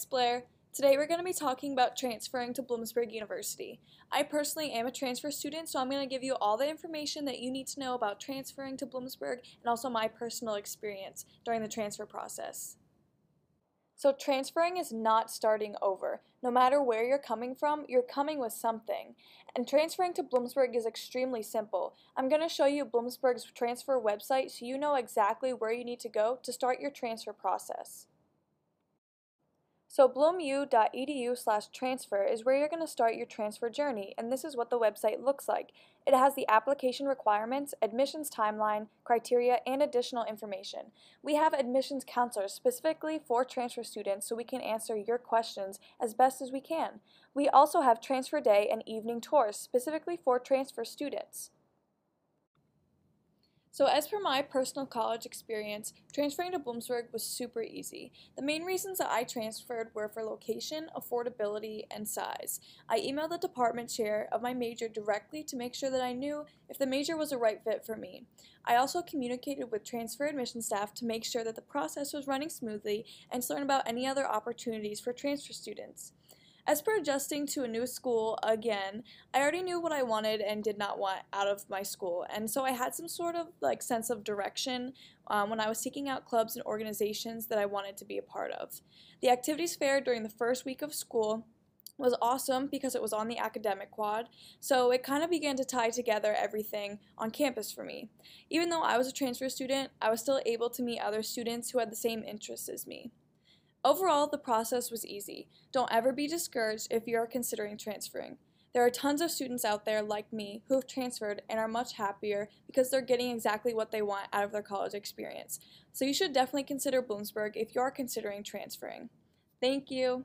it's Blair. Today we're going to be talking about transferring to Bloomsburg University. I personally am a transfer student, so I'm going to give you all the information that you need to know about transferring to Bloomsburg and also my personal experience during the transfer process. So transferring is not starting over. No matter where you're coming from, you're coming with something. And transferring to Bloomsburg is extremely simple. I'm going to show you Bloomsburg's transfer website so you know exactly where you need to go to start your transfer process. So bloomu.edu slash transfer is where you're going to start your transfer journey, and this is what the website looks like. It has the application requirements, admissions timeline, criteria, and additional information. We have admissions counselors specifically for transfer students so we can answer your questions as best as we can. We also have transfer day and evening tours specifically for transfer students. So as per my personal college experience, transferring to Bloomsburg was super easy. The main reasons that I transferred were for location, affordability, and size. I emailed the department chair of my major directly to make sure that I knew if the major was a right fit for me. I also communicated with transfer admission staff to make sure that the process was running smoothly and to learn about any other opportunities for transfer students. As for adjusting to a new school again, I already knew what I wanted and did not want out of my school, and so I had some sort of like sense of direction um, when I was seeking out clubs and organizations that I wanted to be a part of. The activities fair during the first week of school was awesome because it was on the academic quad, so it kind of began to tie together everything on campus for me. Even though I was a transfer student, I was still able to meet other students who had the same interests as me. Overall, the process was easy. Don't ever be discouraged if you are considering transferring. There are tons of students out there like me who have transferred and are much happier because they're getting exactly what they want out of their college experience. So you should definitely consider Bloomsburg if you are considering transferring. Thank you.